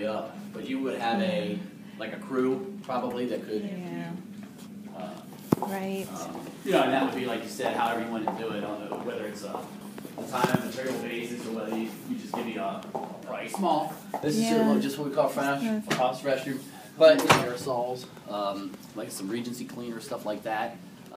way up. But you would have a, like a crew probably that could, Yeah, uh, right. um, you know, and that would be, like you said, however you want to do it, on the, whether it's a, a time and material basis, or whether you, you just give me a, price. Small. This is Yeah. just what we call a house restroom, but aerosols, um, like some Regency cleaner, stuff like that.